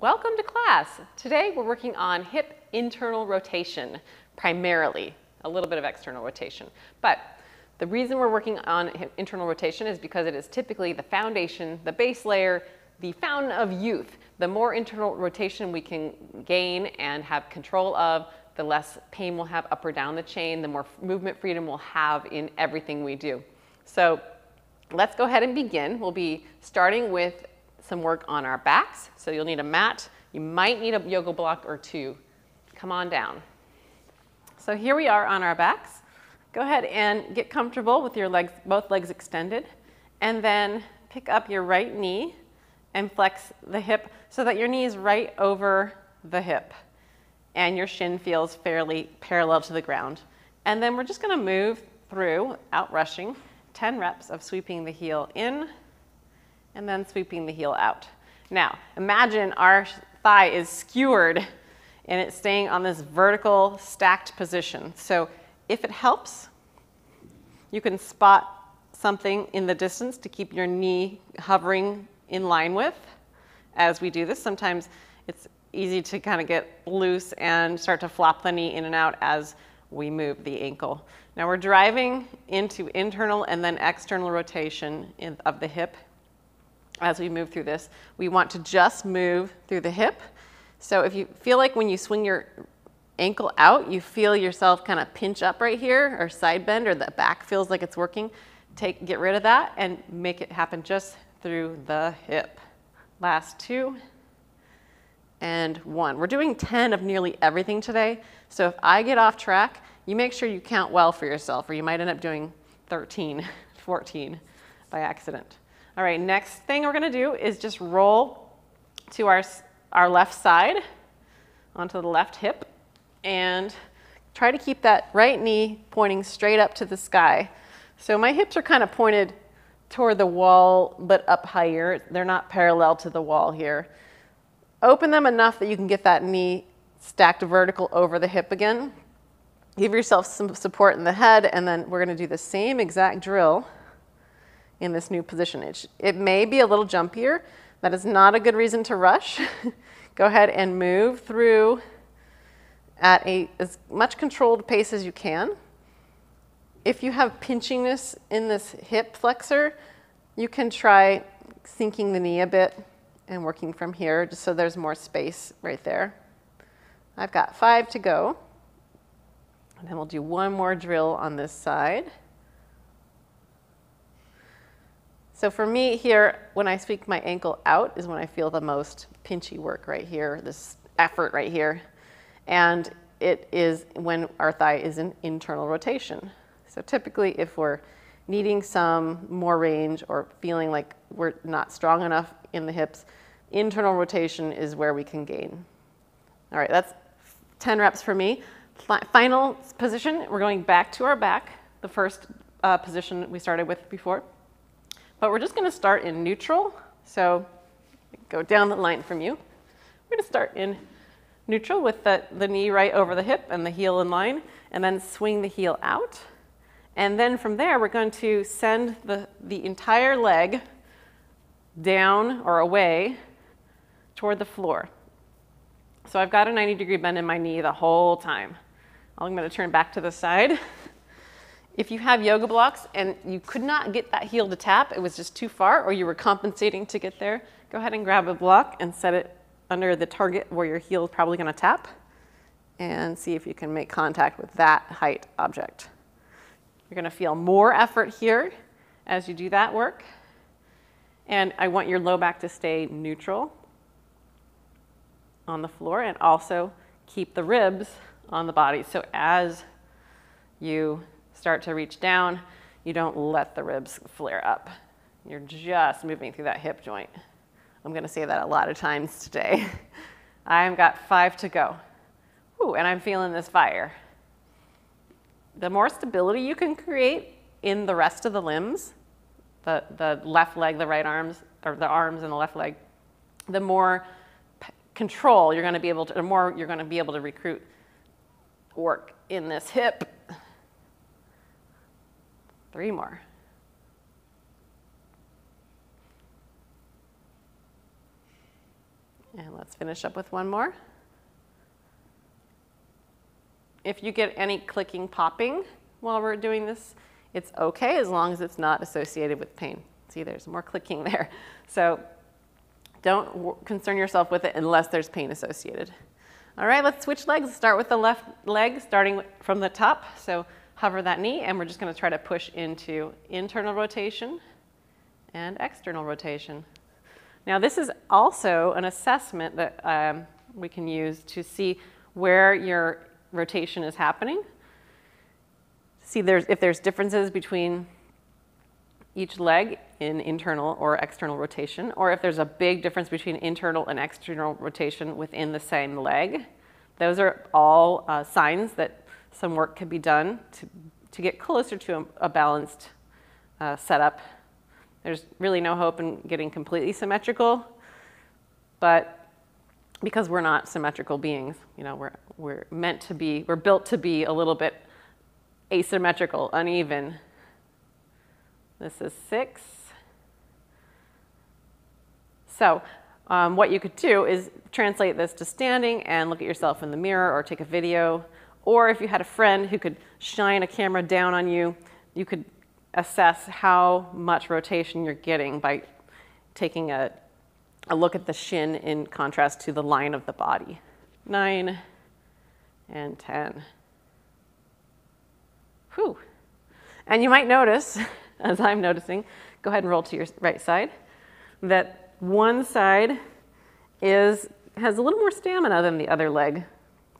Welcome to class. Today we're working on hip internal rotation primarily, a little bit of external rotation. But the reason we're working on internal rotation is because it is typically the foundation, the base layer, the fountain of youth. The more internal rotation we can gain and have control of, the less pain we'll have up or down the chain, the more movement freedom we'll have in everything we do. So let's go ahead and begin. We'll be starting with some work on our backs. So you'll need a mat. You might need a yoga block or two. Come on down. So here we are on our backs. Go ahead and get comfortable with your legs, both legs extended. And then pick up your right knee and flex the hip so that your knee is right over the hip and your shin feels fairly parallel to the ground. And then we're just gonna move through, out rushing, 10 reps of sweeping the heel in and then sweeping the heel out. Now, imagine our thigh is skewered and it's staying on this vertical stacked position. So if it helps, you can spot something in the distance to keep your knee hovering in line with as we do this. Sometimes it's easy to kind of get loose and start to flop the knee in and out as we move the ankle. Now we're driving into internal and then external rotation of the hip as we move through this. We want to just move through the hip. So if you feel like when you swing your ankle out, you feel yourself kind of pinch up right here or side bend or the back feels like it's working, take, get rid of that and make it happen just through the hip. Last two and one. We're doing 10 of nearly everything today. So if I get off track, you make sure you count well for yourself or you might end up doing 13, 14 by accident. All right, next thing we're gonna do is just roll to our, our left side onto the left hip and try to keep that right knee pointing straight up to the sky. So my hips are kind of pointed toward the wall, but up higher. They're not parallel to the wall here. Open them enough that you can get that knee stacked vertical over the hip again. Give yourself some support in the head, and then we're gonna do the same exact drill in this new position. It, it may be a little jumpier. That is not a good reason to rush. Go ahead and move through at a, as much controlled pace as you can. If you have pinchiness in this hip flexor, you can try sinking the knee a bit and working from here just so there's more space right there. I've got five to go. And then we'll do one more drill on this side. So for me here, when I sweep my ankle out is when I feel the most pinchy work right here, this effort right here. And it is when our thigh is in internal rotation. So typically if we're needing some more range or feeling like we're not strong enough in the hips, internal rotation is where we can gain. All right, that's 10 reps for me. Final position, we're going back to our back, the first uh, position we started with before. But we're just going to start in neutral. So go down the line from you. We're going to start in neutral with the, the knee right over the hip and the heel in line, and then swing the heel out. And then from there, we're going to send the, the entire leg down or away toward the floor. So I've got a 90 degree bend in my knee the whole time. I'm going to turn back to the side. If you have yoga blocks and you could not get that heel to tap, it was just too far, or you were compensating to get there, go ahead and grab a block and set it under the target where your heel is probably going to tap and see if you can make contact with that height object. You're going to feel more effort here as you do that work. And I want your low back to stay neutral on the floor and also keep the ribs on the body. So as you start to reach down, you don't let the ribs flare up. You're just moving through that hip joint. I'm gonna say that a lot of times today. I've got five to go. Ooh, and I'm feeling this fire. The more stability you can create in the rest of the limbs, the, the left leg, the right arms, or the arms and the left leg, the more control you're gonna be able to, the more you're gonna be able to recruit work in this hip Three more. And let's finish up with one more. If you get any clicking, popping while we're doing this, it's okay as long as it's not associated with pain. See, there's more clicking there. So don't concern yourself with it unless there's pain associated. All right, let's switch legs. Start with the left leg, starting from the top. So hover that knee, and we're just going to try to push into internal rotation and external rotation. Now, this is also an assessment that um, we can use to see where your rotation is happening. See there's, if there's differences between each leg in internal or external rotation, or if there's a big difference between internal and external rotation within the same leg. Those are all uh, signs that some work could be done to, to get closer to a, a balanced uh, setup. There's really no hope in getting completely symmetrical, but because we're not symmetrical beings, you know, we're, we're meant to be, we're built to be a little bit asymmetrical, uneven. This is six. So um, what you could do is translate this to standing and look at yourself in the mirror or take a video. Or if you had a friend who could shine a camera down on you, you could assess how much rotation you're getting by taking a, a look at the shin in contrast to the line of the body. Nine and 10. Whew. And you might notice, as I'm noticing, go ahead and roll to your right side, that one side is, has a little more stamina than the other leg.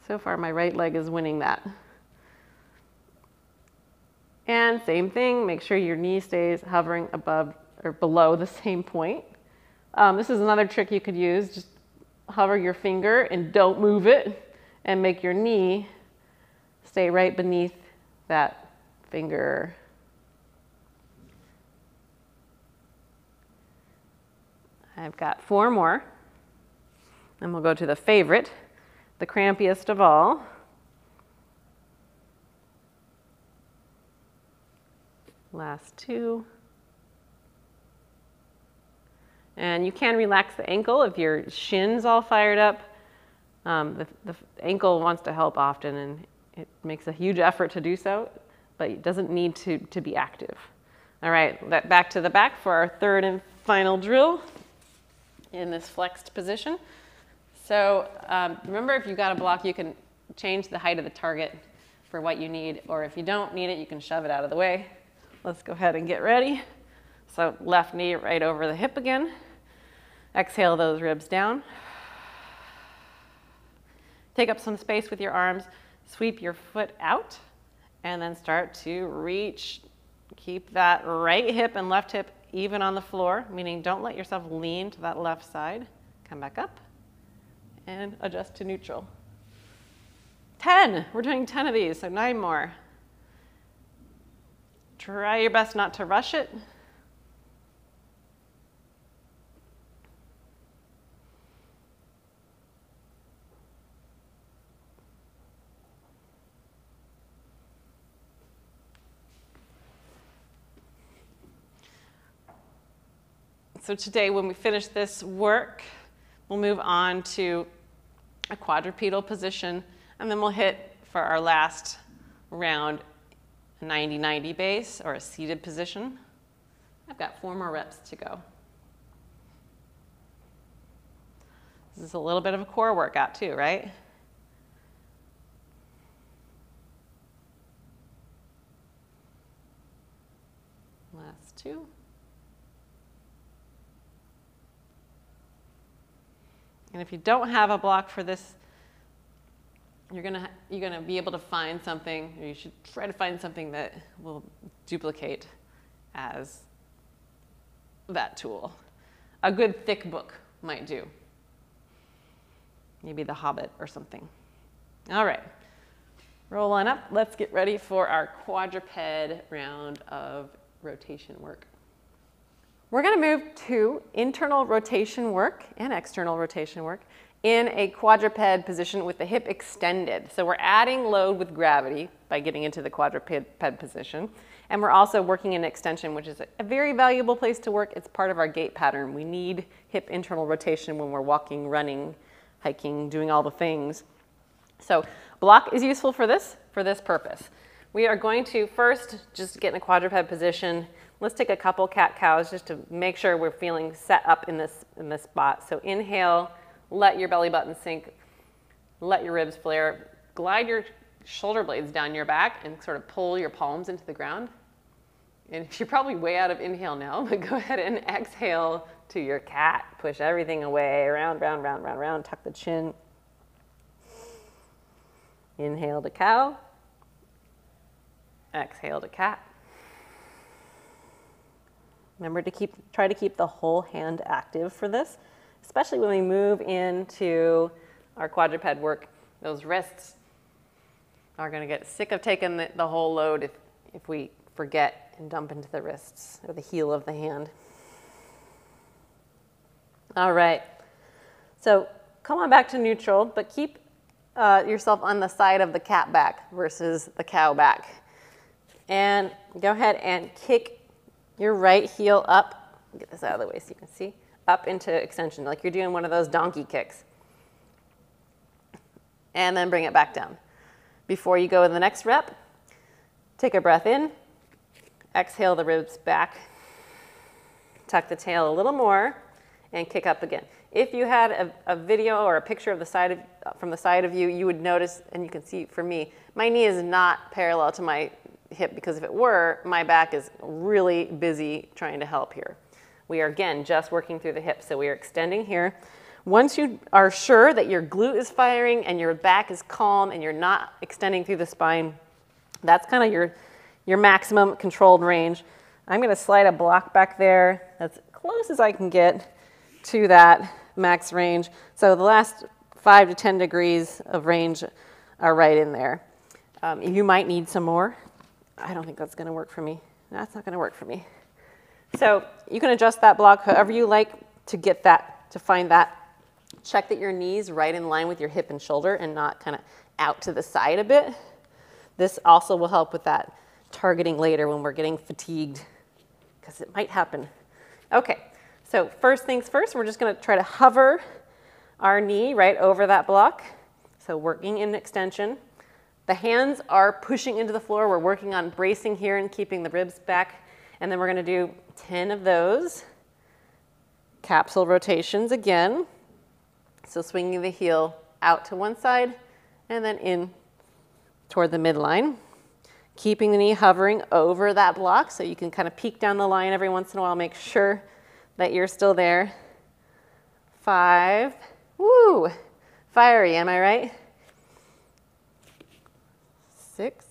So far, my right leg is winning that. And same thing, make sure your knee stays hovering above or below the same point. Um, this is another trick you could use. Just hover your finger and don't move it and make your knee stay right beneath that finger. I've got four more. And we'll go to the favorite, the crampiest of all. Last two. And you can relax the ankle if your shin's all fired up. Um, the, the ankle wants to help often and it makes a huge effort to do so, but it doesn't need to, to be active. All right, back to the back for our third and final drill in this flexed position. So um, remember, if you've got a block, you can change the height of the target for what you need, or if you don't need it, you can shove it out of the way. Let's go ahead and get ready. So left knee right over the hip again. Exhale those ribs down. Take up some space with your arms. Sweep your foot out and then start to reach. Keep that right hip and left hip even on the floor, meaning don't let yourself lean to that left side. Come back up and adjust to neutral. 10, we're doing 10 of these, so nine more. Try your best not to rush it. So today when we finish this work, we'll move on to a quadrupedal position, and then we'll hit for our last round a 90-90 base or a seated position. I've got four more reps to go. This is a little bit of a core workout too, right? Last two. And if you don't have a block for this, you're gonna, you're gonna be able to find something, or you should try to find something that will duplicate as that tool. A good thick book might do. Maybe The Hobbit or something. All right, roll on up. Let's get ready for our quadruped round of rotation work. We're going to move to internal rotation work and external rotation work in a quadruped position with the hip extended. So we're adding load with gravity by getting into the quadruped position. And we're also working in extension, which is a very valuable place to work. It's part of our gait pattern. We need hip internal rotation when we're walking, running, hiking, doing all the things. So block is useful for this, for this purpose. We are going to first just get in a quadruped position. Let's take a couple cat cows just to make sure we're feeling set up in this, in this spot. So inhale, let your belly button sink, let your ribs flare, glide your shoulder blades down your back and sort of pull your palms into the ground. And you're probably way out of inhale now, but go ahead and exhale to your cat. Push everything away, round, round, round, round, round. Tuck the chin. Inhale to cow. Exhale to cat. Remember to keep, try to keep the whole hand active for this, especially when we move into our quadruped work. Those wrists are going to get sick of taking the, the whole load if, if we forget and dump into the wrists or the heel of the hand. All right. So come on back to neutral, but keep uh, yourself on the side of the cat back versus the cow back. And go ahead and kick your right heel up. Get this out of the way so you can see. Up into extension, like you're doing one of those donkey kicks. And then bring it back down. Before you go in the next rep, take a breath in, exhale the ribs back, tuck the tail a little more, and kick up again. If you had a, a video or a picture of the side of, from the side of you, you would notice, and you can see for me, my knee is not parallel to my hip because if it were, my back is really busy trying to help here. We are again just working through the hips, so we are extending here. Once you are sure that your glute is firing and your back is calm and you're not extending through the spine, that's kind of your, your maximum controlled range. I'm going to slide a block back there as close as I can get to that max range. So the last 5 to 10 degrees of range are right in there. Um, you might need some more. I don't think that's going to work for me. That's not going to work for me. So you can adjust that block however you like to get that, to find that Check that your knees right in line with your hip and shoulder and not kind of out to the side a bit. This also will help with that targeting later when we're getting fatigued because it might happen. Okay, so first things first, we're just gonna try to hover our knee right over that block. So working in extension. The hands are pushing into the floor. We're working on bracing here and keeping the ribs back. And then we're gonna do 10 of those. Capsule rotations again. So swinging the heel out to one side and then in toward the midline. Keeping the knee hovering over that block so you can kind of peek down the line every once in a while, make sure that you're still there. Five, woo, fiery, am I right? Six.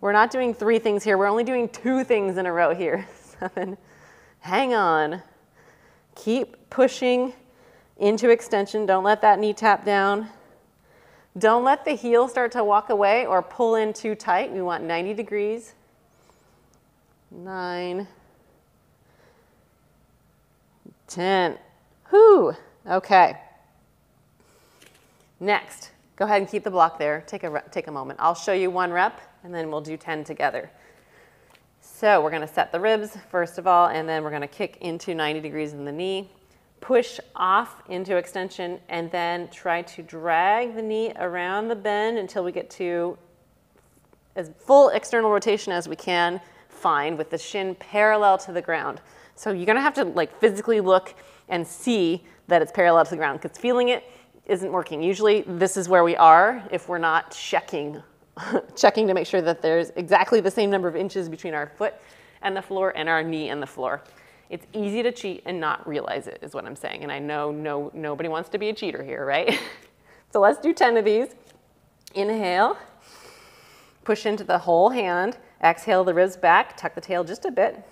We're not doing three things here, we're only doing two things in a row here. Seven, hang on. Keep pushing into extension. Don't let that knee tap down. Don't let the heel start to walk away or pull in too tight. We want 90 degrees. Nine, 10. Whew. Okay. Next, go ahead and keep the block there. Take a, take a moment. I'll show you one rep and then we'll do 10 together. So we're gonna set the ribs first of all, and then we're gonna kick into 90 degrees in the knee, push off into extension, and then try to drag the knee around the bend until we get to as full external rotation as we can find with the shin parallel to the ground. So you're gonna have to like physically look and see that it's parallel to the ground because feeling it isn't working. Usually this is where we are if we're not checking checking to make sure that there's exactly the same number of inches between our foot and the floor and our knee and the floor. It's easy to cheat and not realize it is what I'm saying. And I know no, nobody wants to be a cheater here, right? so let's do 10 of these. Inhale, push into the whole hand. Exhale the ribs back, tuck the tail just a bit,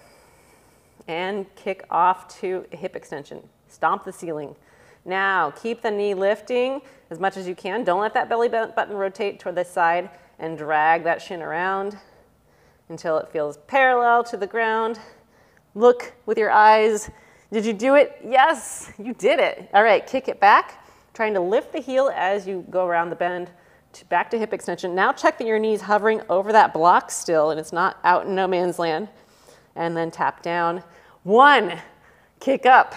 and kick off to hip extension. Stomp the ceiling. Now, keep the knee lifting as much as you can. Don't let that belly button rotate toward the side and drag that shin around until it feels parallel to the ground. Look with your eyes. Did you do it? Yes, you did it. All right, kick it back. Trying to lift the heel as you go around the bend. To back to hip extension. Now check that your knee's hovering over that block still and it's not out in no man's land. And then tap down. One, kick up,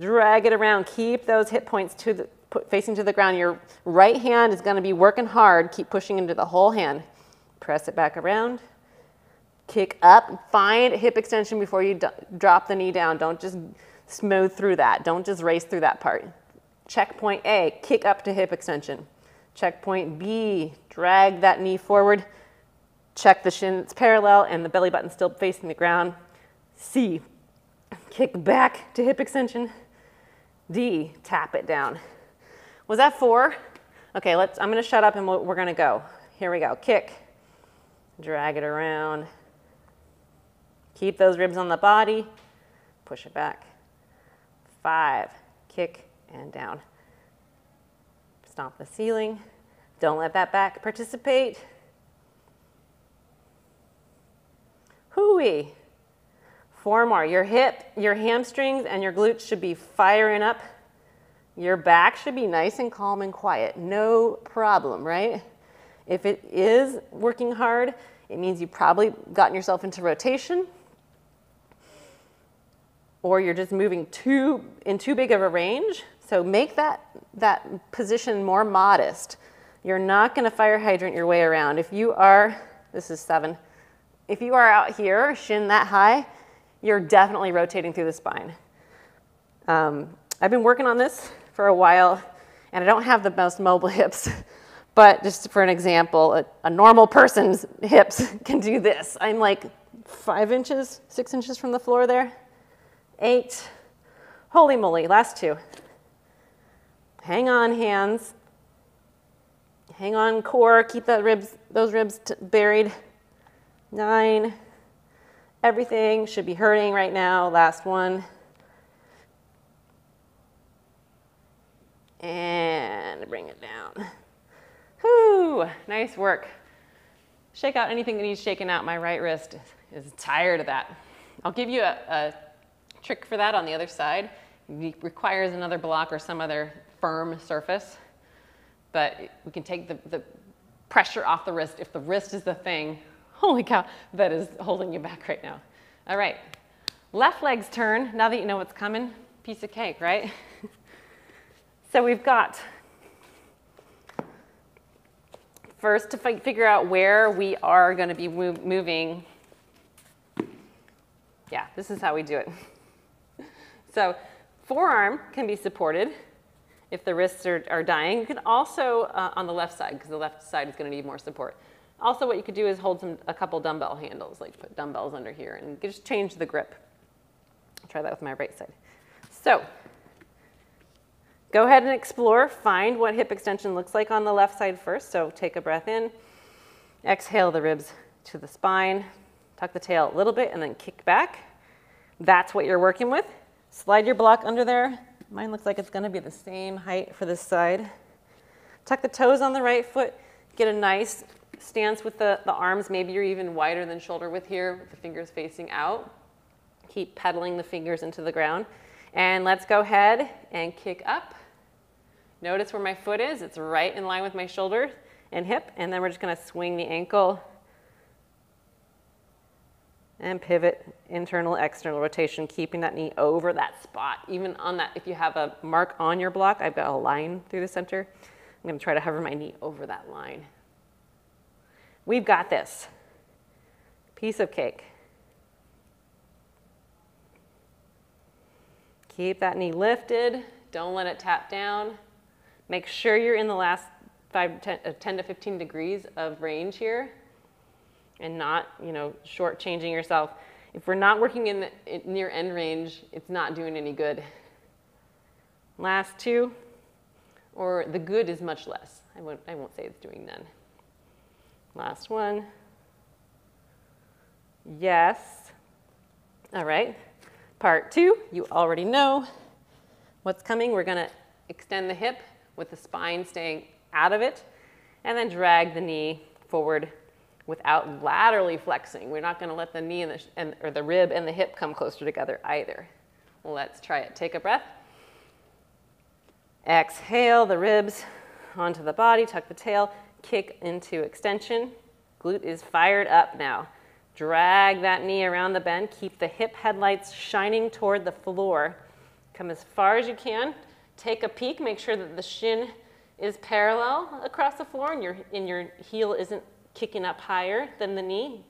drag it around. Keep those hip points to the, facing to the ground. Your right hand is gonna be working hard. Keep pushing into the whole hand. Press it back around. Kick up, find hip extension before you drop the knee down. Don't just smooth through that. Don't just race through that part. Checkpoint A, kick up to hip extension. Checkpoint B, drag that knee forward. Check the shins parallel and the belly button still facing the ground. C, kick back to hip extension. D, tap it down. Was that four? Okay, let's, I'm gonna shut up and we're gonna go. Here we go, kick, drag it around. Keep those ribs on the body, push it back. Five, kick and down. Stomp the ceiling. Don't let that back participate. Hooey. Four more. Your hip, your hamstrings, and your glutes should be firing up. Your back should be nice and calm and quiet. No problem, right? If it is working hard, it means you've probably gotten yourself into rotation or you're just moving too in too big of a range. So make that, that position more modest. You're not gonna fire hydrant your way around. If you are, this is seven, if you are out here, shin that high, you're definitely rotating through the spine. Um, I've been working on this for a while and I don't have the most mobile hips, but just for an example, a, a normal person's hips can do this. I'm like five inches, six inches from the floor there eight. Holy moly, last two. Hang on, hands. Hang on, core. Keep that ribs, those ribs buried. Nine. Everything should be hurting right now. Last one. And bring it down. Whew, nice work. Shake out anything that needs shaken out. My right wrist is tired of that. I'll give you a, a trick for that on the other side. It requires another block or some other firm surface, but we can take the, the pressure off the wrist. If the wrist is the thing, holy cow, that is holding you back right now. All right, left leg's turn. Now that you know what's coming, piece of cake, right? so we've got first to figure out where we are going to be moving. Yeah, this is how we do it. So forearm can be supported if the wrists are, are dying. You can also, uh, on the left side, because the left side is going to need more support. Also, what you could do is hold some, a couple dumbbell handles, like put dumbbells under here, and just change the grip. I'll try that with my right side. So go ahead and explore. Find what hip extension looks like on the left side first. So take a breath in. Exhale the ribs to the spine. Tuck the tail a little bit and then kick back. That's what you're working with. Slide your block under there. Mine looks like it's gonna be the same height for this side. Tuck the toes on the right foot. Get a nice stance with the, the arms. Maybe you're even wider than shoulder width here with the fingers facing out. Keep pedaling the fingers into the ground. And let's go ahead and kick up. Notice where my foot is. It's right in line with my shoulder and hip. And then we're just gonna swing the ankle and pivot, internal, external rotation, keeping that knee over that spot. Even on that, if you have a mark on your block, I've got a line through the center. I'm gonna try to hover my knee over that line. We've got this. Piece of cake. Keep that knee lifted. Don't let it tap down. Make sure you're in the last five, 10, uh, 10 to 15 degrees of range here and not, you know, shortchanging yourself. If we're not working in the near end range, it's not doing any good. Last two, or the good is much less. I won't, I won't say it's doing none. Last one. Yes. All right. Part two, you already know what's coming. We're going to extend the hip with the spine staying out of it, and then drag the knee forward without laterally flexing. We're not going to let the knee and the, and, or the rib and the hip come closer together either. Let's try it. Take a breath. Exhale the ribs onto the body, tuck the tail, kick into extension. Glute is fired up now. Drag that knee around the bend. Keep the hip headlights shining toward the floor. Come as far as you can. Take a peek. Make sure that the shin is parallel across the floor and your, and your heel isn't kicking up higher than the knee.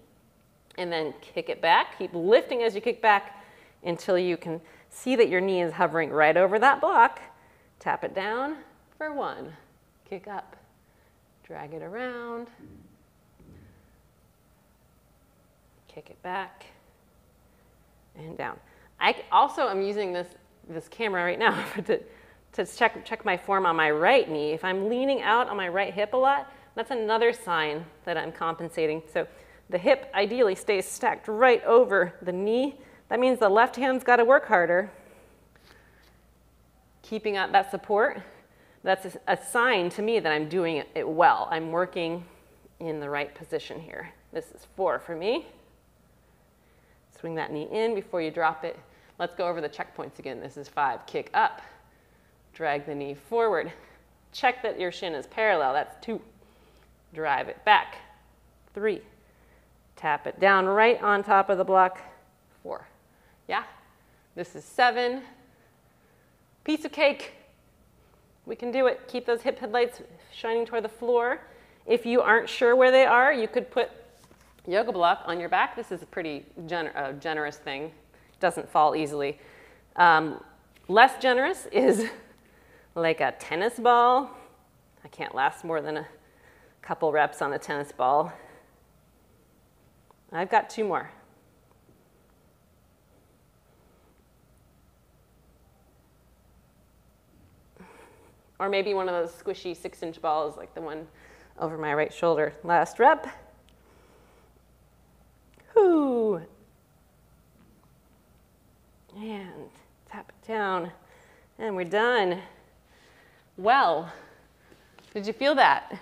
And then kick it back. Keep lifting as you kick back until you can see that your knee is hovering right over that block. Tap it down for one. Kick up. Drag it around. Kick it back and down. I also am using this, this camera right now to, to check, check my form on my right knee. If I'm leaning out on my right hip a lot, that's another sign that I'm compensating. So the hip ideally stays stacked right over the knee. That means the left hand's got to work harder. Keeping up that support, that's a, sign to me that I'm doing it well. I'm working in the right position here. This is four for me. Swing that knee in before you drop it. Let's go over the checkpoints again. This is five. Kick up. Drag the knee forward. Check that your shin is parallel. That's two. Drive it back. Three. Tap it down right on top of the block. Four. Yeah? This is seven. Piece of cake. We can do it. Keep those hip headlights shining toward the floor. If you aren't sure where they are, you could put yoga block on your back. This is a pretty gener uh, generous thing. Doesn't fall easily. Um, less generous is like a tennis ball. I can't last more than a couple reps on a tennis ball. I've got two more. Or maybe one of those squishy six inch balls like the one over my right shoulder. Last rep. Whoo. And tap it down. And we're done. Well, did you feel that?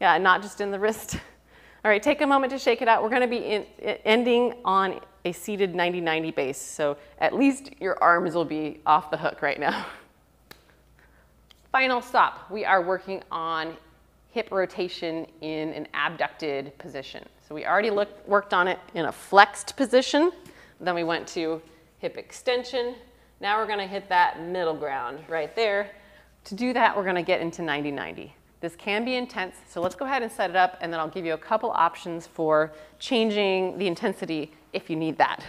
Yeah, not just in the wrist. All right, take a moment to shake it out. We're going to be in, ending on a seated 90-90 base, so at least your arms will be off the hook right now. Final stop. We are working on hip rotation in an abducted position. So we already looked, worked on it in a flexed position. Then we went to hip extension. Now we're gonna hit that middle ground right there. To do that, we're gonna get into 90-90. This can be intense, so let's go ahead and set it up and then I'll give you a couple options for changing the intensity if you need that.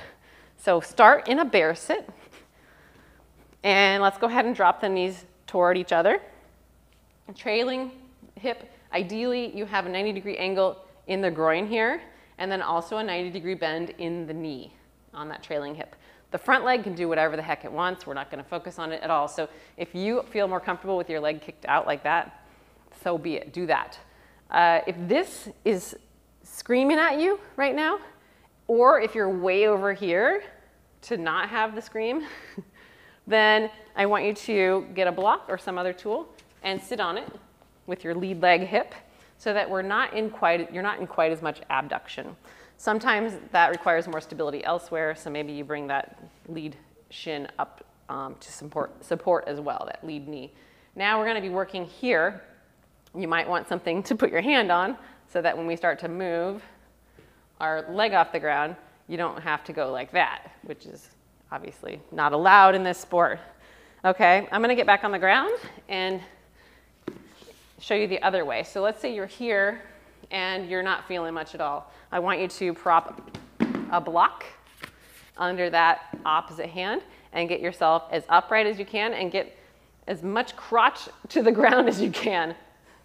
So start in a bear sit and let's go ahead and drop the knees toward each other. Trailing hip, ideally you have a 90 degree angle in the groin here, and then also a 90 degree bend in the knee on that trailing hip. The front leg can do whatever the heck it wants. We're not gonna focus on it at all. So if you feel more comfortable with your leg kicked out like that, so be it, do that. Uh, if this is screaming at you right now, or if you're way over here to not have the scream, then I want you to get a block or some other tool and sit on it with your lead leg hip so that we're not in quite, you're not in quite as much abduction. Sometimes that requires more stability elsewhere, so maybe you bring that lead shin up um, to support, support as well, that lead knee. Now we're gonna be working here. You might want something to put your hand on so that when we start to move our leg off the ground, you don't have to go like that, which is obviously not allowed in this sport. Okay, I'm gonna get back on the ground and show you the other way. So let's say you're here and you're not feeling much at all. I want you to prop a block under that opposite hand and get yourself as upright as you can and get as much crotch to the ground as you can.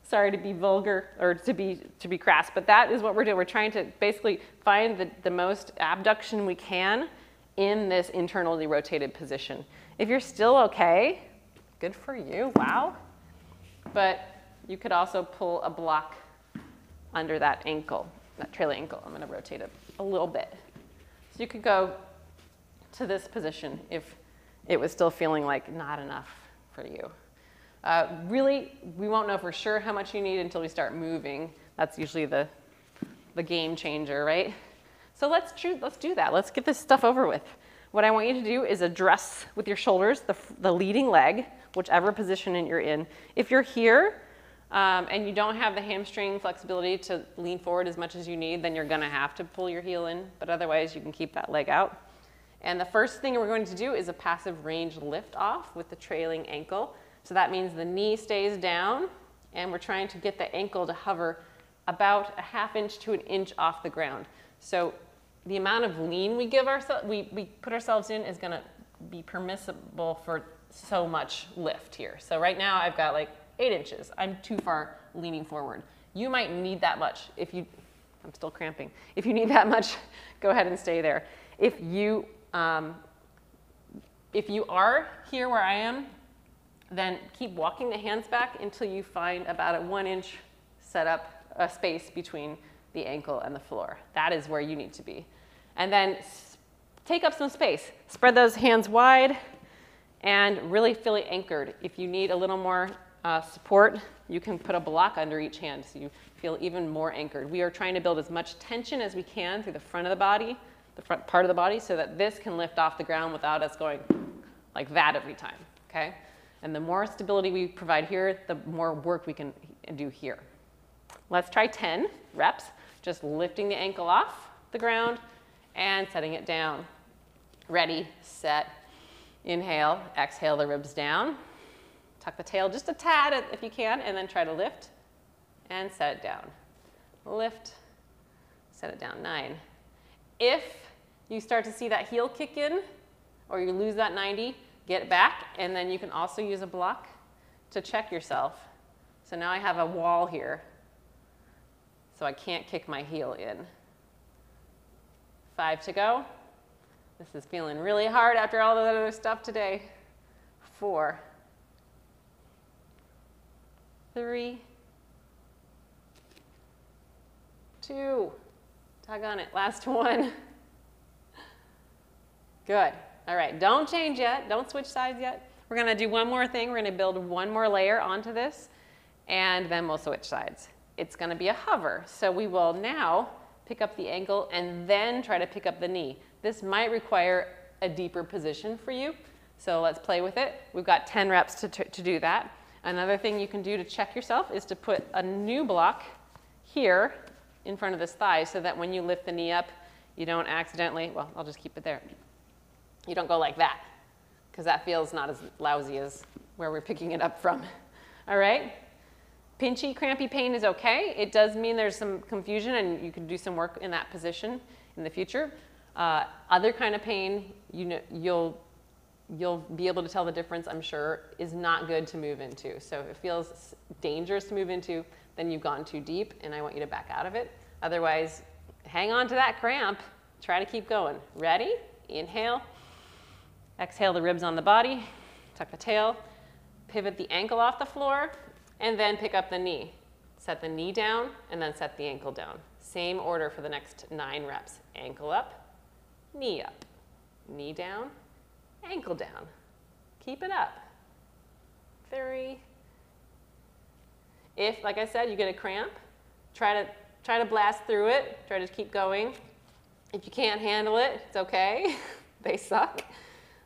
Sorry to be vulgar or to be, to be crass, but that is what we're doing. We're trying to basically find the, the most abduction we can in this internally rotated position. If you're still okay, good for you, wow. But you could also pull a block under that ankle, that trailing ankle. I'm to rotate it a little bit. So you could go to this position if it was still feeling like not enough for you. Uh, really, we won't know for sure how much you need until we start moving. That's usually the, the game changer, right? So let's, let's do that. Let's get this stuff over with. What I want you to do is address with your shoulders the, the leading leg, whichever position you're in. If you're here, um, and you don't have the hamstring flexibility to lean forward as much as you need, then you're going to have to pull your heel in, but otherwise you can keep that leg out. And the first thing we're going to do is a passive range lift off with the trailing ankle. So that means the knee stays down and we're trying to get the ankle to hover about a half inch to an inch off the ground. So the amount of lean we give ourselves, we, we put ourselves in is gonna be permissible for so much lift here. So right now I've got like eight inches. I'm too far leaning forward. You might need that much if you, I'm still cramping. If you need that much, go ahead and stay there. If you, um, if you are here where I am, then keep walking the hands back until you find about a one inch setup, a space between the ankle and the floor. That is where you need to be. And then take up some space. Spread those hands wide and really feel it anchored. If you need a little more uh, support, you can put a block under each hand so you feel even more anchored. We are trying to build as much tension as we can through the front of the body, the front part of the body, so that this can lift off the ground without us going like that every time, okay? And the more stability we provide here, the more work we can do here. Let's try 10 reps, just lifting the ankle off the ground and setting it down. Ready, set, inhale, exhale the ribs down. Tuck the tail just a tad if you can, and then try to lift and set it down. Lift, set it down, nine. If you start to see that heel kick in, or you lose that 90, get back, and then you can also use a block to check yourself. So now I have a wall here, so I can't kick my heel in. Five to go. This is feeling really hard after all the other stuff today. Four, three, two, tug on it, last one. Good. All right, don't change yet. Don't switch sides yet. We're going to do one more thing. We're going to build one more layer onto this, and then we'll switch sides. It's going to be a hover. So we will now pick up the ankle and then try to pick up the knee. This might require a deeper position for you. So let's play with it. We've got 10 reps to, to do that. Another thing you can do to check yourself is to put a new block here in front of this thigh so that when you lift the knee up, you don't accidentally, well, I'll just keep it there. You don't go like that, because that feels not as lousy as where we're picking it up from. All right? Pinchy, crampy pain is okay. It does mean there's some confusion and you can do some work in that position in the future. Uh, other kind of pain, you know, you'll, you'll be able to tell the difference, I'm sure, is not good to move into. So if it feels dangerous to move into, then you've gone too deep and I want you to back out of it. Otherwise, hang on to that cramp. Try to keep going. Ready? Inhale. Exhale the ribs on the body, tuck the tail, pivot the ankle off the floor, and then pick up the knee. Set the knee down and then set the ankle down. Same order for the next nine reps. Ankle up, knee up, knee down, ankle down. Keep it up. Three. If, like I said, you get a cramp, try to, try to blast through it. Try to keep going. If you can't handle it, it's okay. they suck.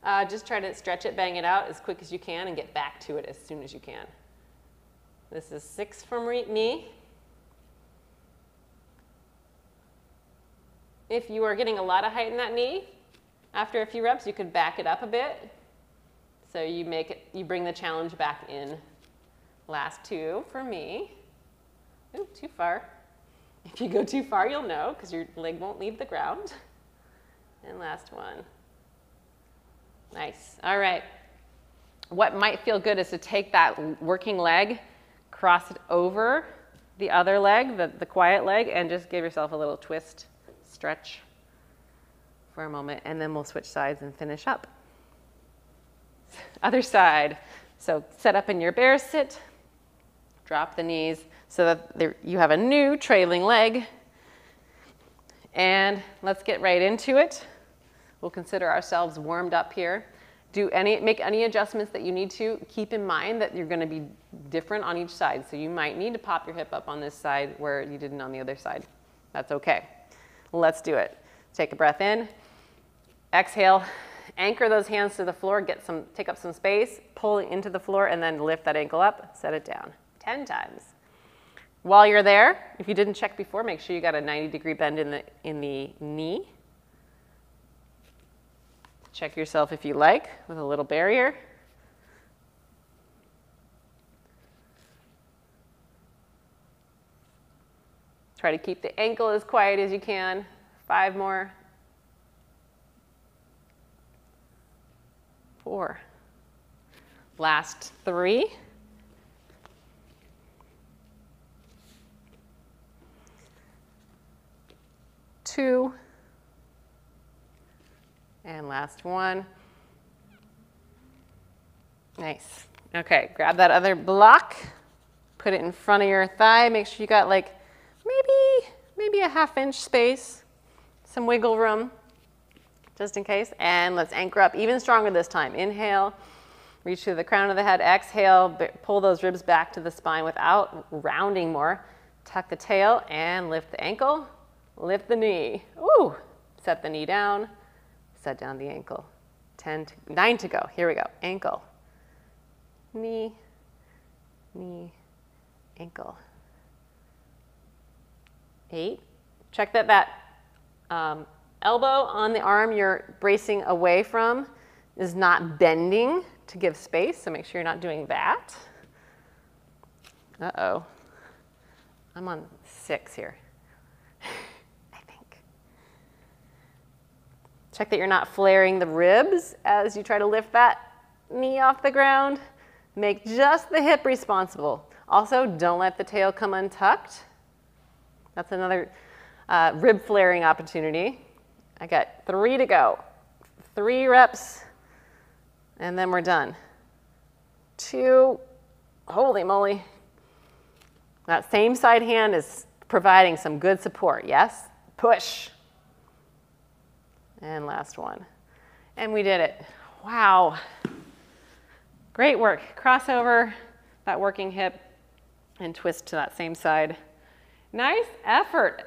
Uh, just try to stretch it, bang it out as quick as you can, and get back to it as soon as you can. This is six from me. If you are getting a lot of height in that knee, after a few reps, you could back it up a bit. So you make it, you bring the challenge back in. Last two for me. Ooh, too far. If you go too far, you'll know because your leg won't leave the ground. And last one. Nice. All right. What might feel good is to take that working leg, cross it over the other leg, the, the quiet leg, and just give yourself a little twist, stretch for a moment, and then we'll switch sides and finish up. Other side. So set up in your bear sit, drop the knees so that there, you have a new trailing leg. And let's get right into it. We'll consider ourselves warmed up here. Do any, make any adjustments that you need to. Keep in mind that you're gonna be different on each side. So you might need to pop your hip up on this side where you didn't on the other side. That's okay. Let's do it. Take a breath in. Exhale. Anchor those hands to the floor. Get some, take up some space. Pull into the floor and then lift that ankle up. Set it down. 10 times. While you're there, if you didn't check before, make sure you got a 90 degree bend in the, in the knee. Check yourself if you like with a little barrier. Try to keep the ankle as quiet as you can. Five more. Four. Last three. Two. And last one. Nice. Okay, grab that other block, put it in front of your thigh. Make sure you got like maybe, maybe a half inch space, some wiggle room, just in case. And let's anchor up even stronger this time. Inhale, reach to the crown of the head. Exhale, pull those ribs back to the spine without rounding more. Tuck the tail and lift the ankle, lift the knee. Ooh, set the knee down set down the ankle. 10 to, 9 to go. Here we go. Ankle, knee, knee, ankle. 8. Check that that um, elbow on the arm you're bracing away from is not bending to give space, so make sure you're not doing that. Uh-oh. I'm on 6 here. Check that you're not flaring the ribs as you try to lift that knee off the ground. Make just the hip responsible. Also, don't let the tail come untucked. That's another uh, rib flaring opportunity. I got three to go. Three reps, and then we're done. Two, holy moly. That same side hand is providing some good support, yes? Push. And last one. And we did it. Wow. Great work. Crossover, that working hip, and twist to that same side. Nice effort.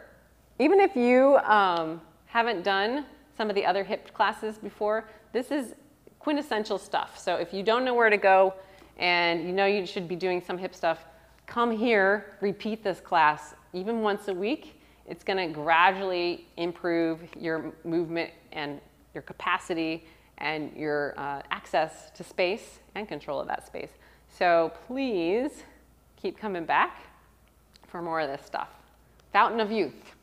Even if you um, haven't done some of the other hip classes before, this is quintessential stuff. So if you don't know where to go and you know you should be doing some hip stuff, come here, repeat this class even once a week it's going to gradually improve your movement and your capacity and your uh, access to space and control of that space. So please keep coming back for more of this stuff. Fountain of Youth.